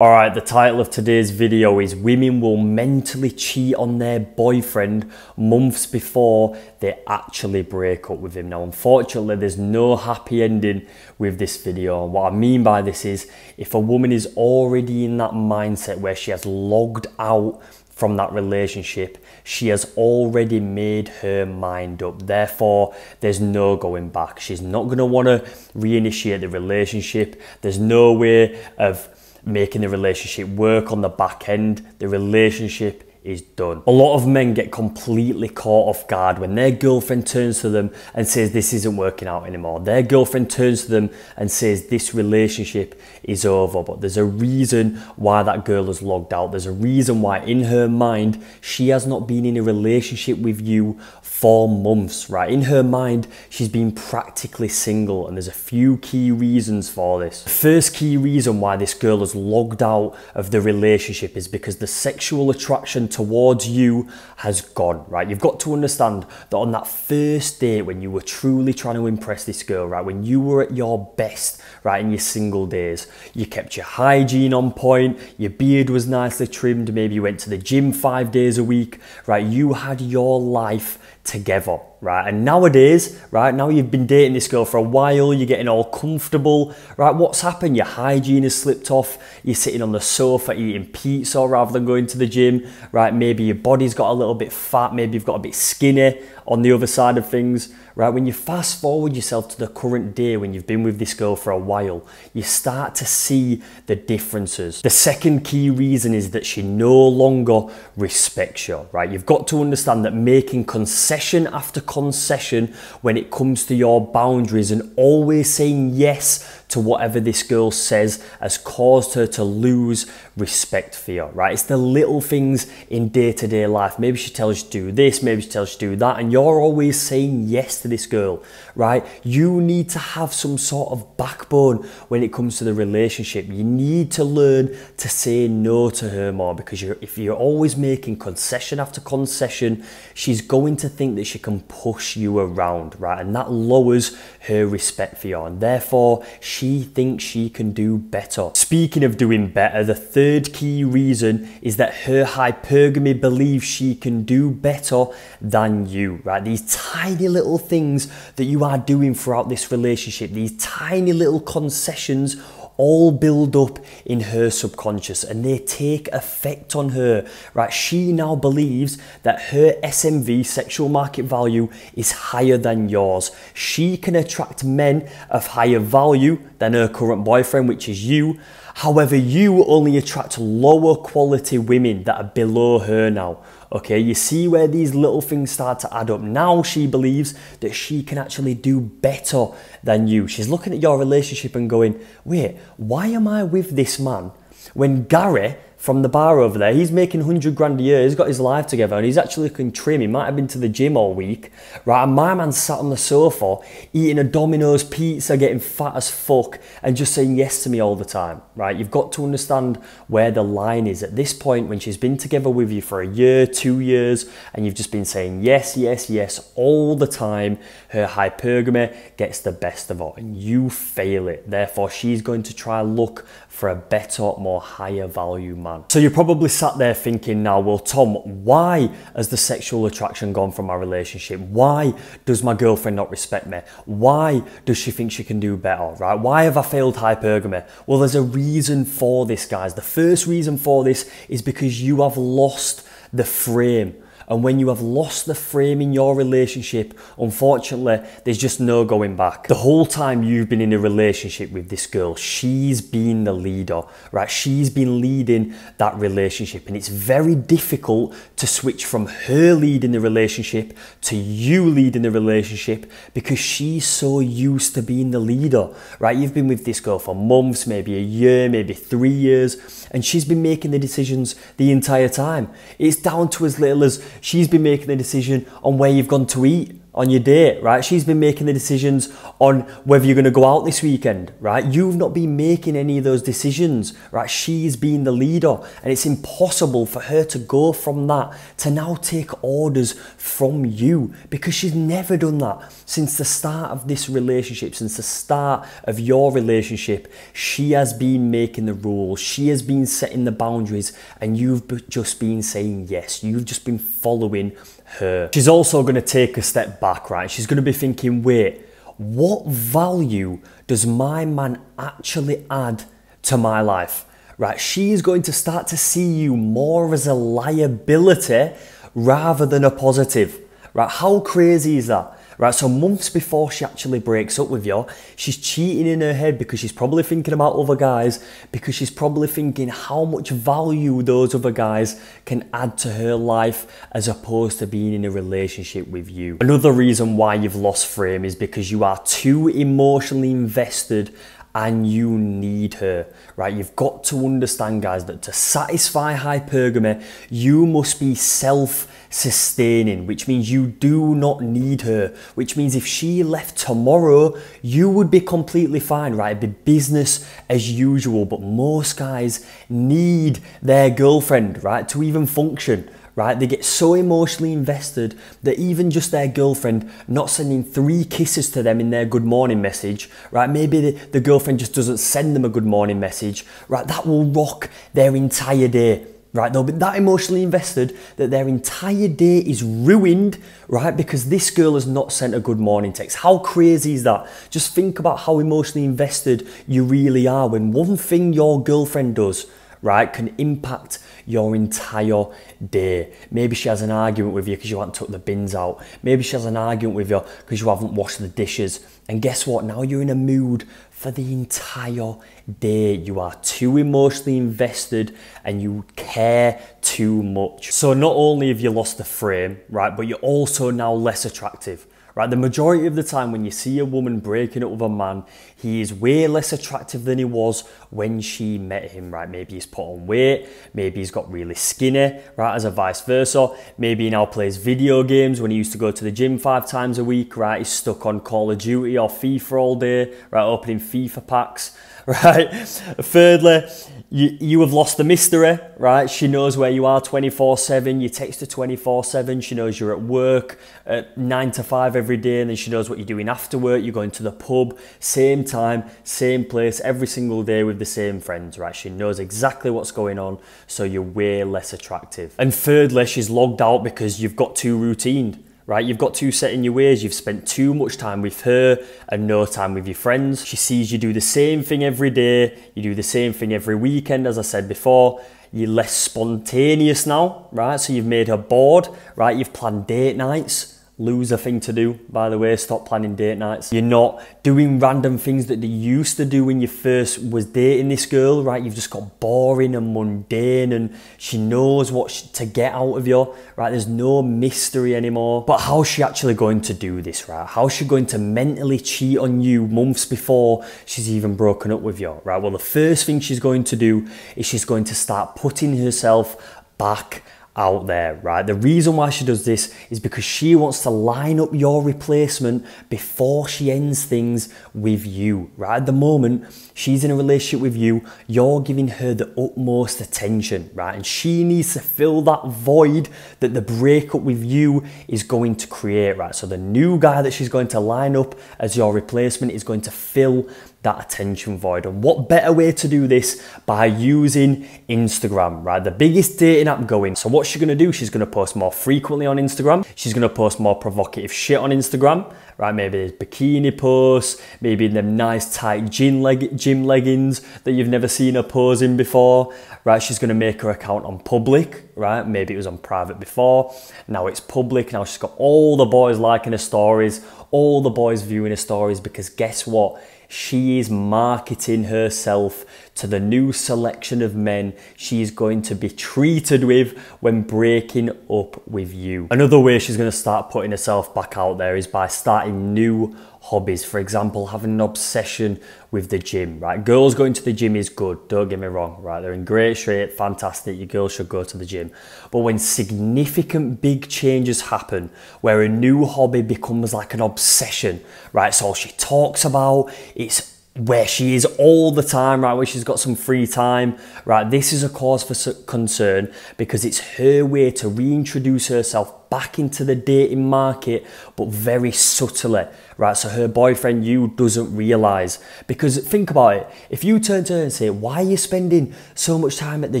Alright, the title of today's video is Women Will Mentally Cheat on Their Boyfriend Months Before They Actually Break Up With Him. Now, unfortunately, there's no happy ending with this video. What I mean by this is if a woman is already in that mindset where she has logged out from that relationship, she has already made her mind up. Therefore, there's no going back. She's not going to want to reinitiate the relationship. There's no way of making the relationship work on the back end. The relationship is done. A lot of men get completely caught off guard when their girlfriend turns to them and says this isn't working out anymore. Their girlfriend turns to them and says this relationship is over. But there's a reason why that girl has logged out. There's a reason why in her mind she has not been in a relationship with you for months, right? In her mind, she's been practically single and there's a few key reasons for this. The first key reason why this girl has logged out of the relationship is because the sexual attraction towards you has gone, right? You've got to understand that on that first date when you were truly trying to impress this girl, right? When you were at your best, right, in your single days, you kept your hygiene on point, your beard was nicely trimmed, maybe you went to the gym five days a week, right? You had your life together, right? And nowadays, right, now you've been dating this girl for a while, you're getting all comfortable, right? What's happened? Your hygiene has slipped off, you're sitting on the sofa eating pizza rather than going to the gym, right? Maybe your body's got a little bit fat, maybe you've got a bit skinny on the other side of things, right? When you fast forward yourself to the current day when you've been with this girl for a while, you start to see the differences. The second key reason is that she no longer respects you, right? You've got to understand that making concession after concession when it comes to your boundaries and always saying yes to whatever this girl says has caused her to lose respect for you, right? It's the little things in day to day life. Maybe she tells you to do this, maybe she tells you to do that, and you're always saying yes to this girl, right? You need to have some sort of backbone when it comes to the relationship. You need to learn to say no to her more because you're, if you're always making concession after concession, she's going to think that she can push you around, right? And that lowers her respect for you, and therefore, thinks she can do better. Speaking of doing better, the third key reason is that her hypergamy believes she can do better than you, right? These tiny little things that you are doing throughout this relationship, these tiny little concessions all build up in her subconscious and they take effect on her, right? She now believes that her SMV, sexual market value, is higher than yours. She can attract men of higher value than her current boyfriend, which is you. However, you only attract lower quality women that are below her now. Okay, you see where these little things start to add up. Now she believes that she can actually do better than you. She's looking at your relationship and going, wait, why am I with this man when Gary from the bar over there. He's making 100 grand a year. He's got his life together and he's actually looking trim. He might have been to the gym all week, right? And my man sat on the sofa eating a Domino's pizza, getting fat as fuck, and just saying yes to me all the time, right? You've got to understand where the line is at this point when she's been together with you for a year, two years, and you've just been saying yes, yes, yes all the time. Her hypergamy gets the best of her and you fail it. Therefore, she's going to try look for a better, more higher value man. So you're probably sat there thinking now, well, Tom, why has the sexual attraction gone from our relationship? Why does my girlfriend not respect me? Why does she think she can do better, right? Why have I failed hypergamy? Well, there's a reason for this, guys. The first reason for this is because you have lost the frame and when you have lost the frame in your relationship, unfortunately, there's just no going back. The whole time you've been in a relationship with this girl, she's been the leader, right? She's been leading that relationship. And it's very difficult to switch from her leading the relationship to you leading the relationship because she's so used to being the leader, right? You've been with this girl for months, maybe a year, maybe three years, and she's been making the decisions the entire time. It's down to as little as she's been making the decision on where you've gone to eat on your date, right? She's been making the decisions on whether you're going to go out this weekend, right? You've not been making any of those decisions, right? She's been the leader, and it's impossible for her to go from that to now take orders from you because she's never done that since the start of this relationship, since the start of your relationship. She has been making the rules, she has been setting the boundaries, and you've just been saying yes. You've just been following her. She's also going to take a step back, right? She's going to be thinking, wait, what value does my man actually add to my life? Right? She's going to start to see you more as a liability rather than a positive. Right? How crazy is that? Right? So months before she actually breaks up with you, she's cheating in her head because she's probably thinking about other guys, because she's probably thinking how much value those other guys can add to her life as opposed to being in a relationship with you. Another reason why you've lost frame is because you are too emotionally invested and you need her, right? You've got to understand, guys, that to satisfy hypergamy, you must be self sustaining, which means you do not need her, which means if she left tomorrow, you would be completely fine, right? It'd be business as usual. But most guys need their girlfriend, right, to even function right? They get so emotionally invested that even just their girlfriend not sending three kisses to them in their good morning message, right? Maybe the, the girlfriend just doesn't send them a good morning message, right? That will rock their entire day. Right, they'll be that emotionally invested that their entire day is ruined, right? Because this girl has not sent a good morning text. How crazy is that? Just think about how emotionally invested you really are when one thing your girlfriend does, right, can impact your entire day. Maybe she has an argument with you because you haven't took the bins out. Maybe she has an argument with you because you haven't washed the dishes. And guess what? Now you're in a mood for the entire day. You are too emotionally invested and you care too much. So not only have you lost the frame, right, but you're also now less attractive. Right, the majority of the time when you see a woman breaking up with a man, he is way less attractive than he was when she met him, right? Maybe he's put on weight, maybe he's got really skinny, right? As a vice versa. Maybe he now plays video games when he used to go to the gym five times a week, right? He's stuck on Call of Duty or FIFA all day, right? Opening FIFA packs, right? Thirdly, you, you have lost the mystery, right? She knows where you are 24 7. You text her 24 7. She knows you're at work at 9 to 5 every day, and then she knows what you're doing after work. You're going to the pub, same time, same place, every single day with the same friends, right? She knows exactly what's going on, so you're way less attractive. And thirdly, she's logged out because you've got too routined right? You've got too set in your ways. You've spent too much time with her and no time with your friends. She sees you do the same thing every day. You do the same thing every weekend, as I said before. You're less spontaneous now, right? So you've made her bored, right? You've planned date nights loser thing to do, by the way. Stop planning date nights. You're not doing random things that you used to do when you first was dating this girl, right? You've just got boring and mundane and she knows what to get out of you, right? There's no mystery anymore. But how's she actually going to do this, right? How's she going to mentally cheat on you months before she's even broken up with you, right? Well, the first thing she's going to do is she's going to start putting herself back out there, right? The reason why she does this is because she wants to line up your replacement before she ends things with you, right? At the moment, she's in a relationship with you, you're giving her the utmost attention, right? And she needs to fill that void that the breakup with you is going to create, right? So the new guy that she's going to line up as your replacement is going to fill that attention void. And what better way to do this by using Instagram, right? The biggest dating app going. So what's she gonna do? She's gonna post more frequently on Instagram. She's gonna post more provocative shit on Instagram, right? Maybe there's bikini posts, maybe in them nice tight gym, leg gym leggings that you've never seen her posing before, right? She's gonna make her account on public, right? Maybe it was on private before. Now it's public. Now she's got all the boys liking her stories, all the boys viewing her stories because guess what? She is marketing herself to the new selection of men she is going to be treated with when breaking up with you. Another way she's going to start putting herself back out there is by starting new hobbies. For example, having an obsession with the gym, right? Girls going to the gym is good, don't get me wrong, right? They're in great shape, fantastic. Your girls should go to the gym. But when significant big changes happen, where a new hobby becomes like an obsession, right? It's all she talks about, it's where she is all the time, right? Where she's got some free time, right? This is a cause for concern because it's her way to reintroduce herself back into the dating market, but very subtly, right? So her boyfriend, you, doesn't realize. Because think about it if you turn to her and say, Why are you spending so much time at the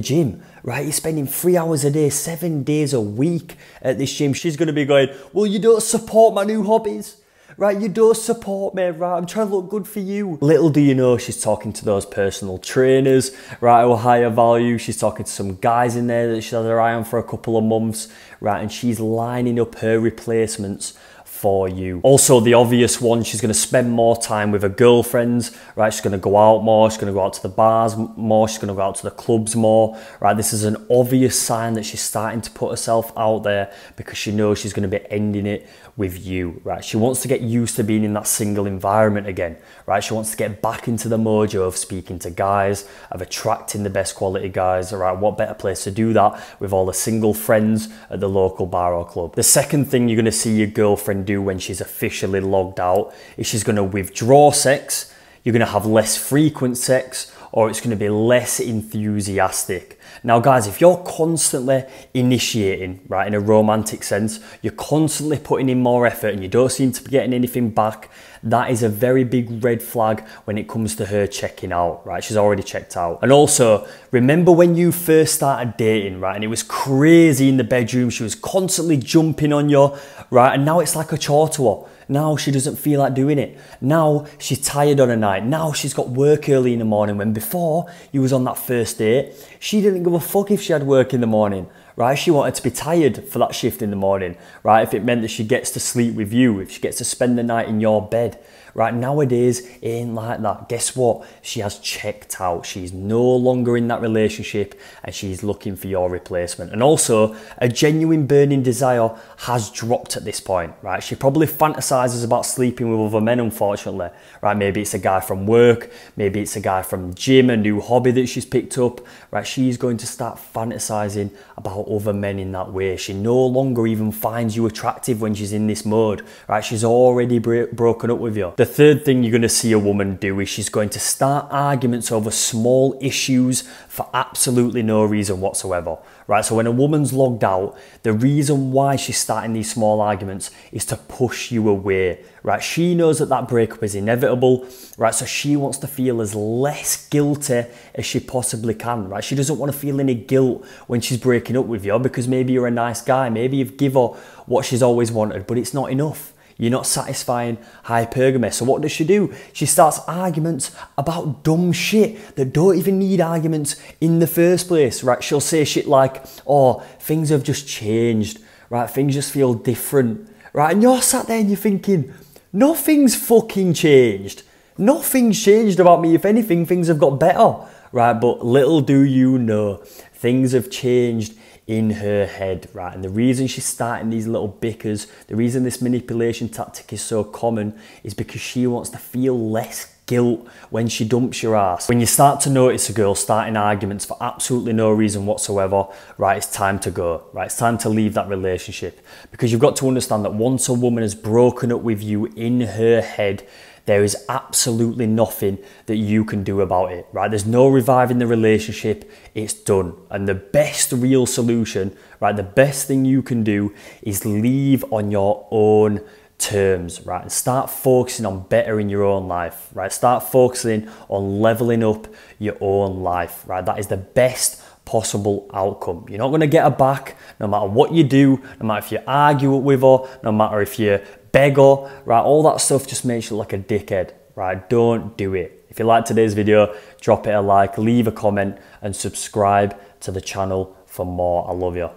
gym? Right, you're spending three hours a day, seven days a week at this gym. She's going to be going, Well, you don't support my new hobbies right? You don't support me, right? I'm trying to look good for you. Little do you know, she's talking to those personal trainers, right? Who higher value. She's talking to some guys in there that she's had her eye on for a couple of months, right? And she's lining up her replacements for you. Also, the obvious one, she's going to spend more time with her girlfriends, right? She's going to go out more, she's going to go out to the bars more, she's going to go out to the clubs more, right? This is an obvious sign that she's starting to put herself out there because she knows she's going to be ending it with you, right? She wants to get used to being in that single environment again, right? She wants to get back into the mojo of speaking to guys, of attracting the best quality guys, right? What better place to do that with all the single friends at the local bar or club? The second thing you're going to see your girlfriend do when she's officially logged out is she's going to withdraw sex, you're going to have less frequent sex, or it's going to be less enthusiastic. Now, guys, if you're constantly initiating, right, in a romantic sense, you're constantly putting in more effort and you don't seem to be getting anything back, that is a very big red flag when it comes to her checking out, right? She's already checked out. And also, remember when you first started dating, right? And it was crazy in the bedroom. She was constantly jumping on you, right? And now it's like a chore to her. Now she doesn't feel like doing it. Now she's tired on a night. Now she's got work early in the morning when before you was on that first date, she didn't give a fuck if she had work in the morning right? She wanted to be tired for that shift in the morning, right? If it meant that she gets to sleep with you, if she gets to spend the night in your bed, right? Nowadays, it ain't like that. Guess what? She has checked out. She's no longer in that relationship and she's looking for your replacement. And also, a genuine burning desire has dropped at this point, right? She probably fantasizes about sleeping with other men, unfortunately, right? Maybe it's a guy from work, maybe it's a guy from gym, a new hobby that she's picked up, right? She's going to start fantasizing about other men in that way. She no longer even finds you attractive when she's in this mode, right? She's already broken up with you. The third thing you're going to see a woman do is she's going to start arguments over small issues for absolutely no reason whatsoever, right? So when a woman's logged out, the reason why she's starting these small arguments is to push you away, right? She knows that that breakup is inevitable, right? So she wants to feel as less guilty as she possibly can, right? She doesn't want to feel any guilt when she's breaking up with you because maybe you're a nice guy, maybe you've given her what she's always wanted, but it's not enough. You're not satisfying hypergamy. So what does she do? She starts arguments about dumb shit that don't even need arguments in the first place, right? She'll say shit like, oh, things have just changed, right? Things just feel different, right? And you're sat there and you're thinking, nothing's fucking changed. Nothing's changed about me. If anything, things have got better, right? But little do you know, things have changed in her head, right? And the reason she's starting these little bickers, the reason this manipulation tactic is so common is because she wants to feel less guilt when she dumps your ass. When you start to notice a girl starting arguments for absolutely no reason whatsoever, right, it's time to go, right? It's time to leave that relationship because you've got to understand that once a woman has broken up with you in her head, there is absolutely nothing that you can do about it, right? There's no reviving the relationship, it's done. And the best real solution, right, the best thing you can do is leave on your own terms, right? And start focusing on bettering your own life, right? Start focusing on leveling up your own life, right? That is the best possible outcome. You're not going to get her back no matter what you do, no matter if you argue with her, no matter if you beggar, right? All that stuff just makes you look like a dickhead, right? Don't do it. If you like today's video, drop it a like, leave a comment and subscribe to the channel for more. I love you.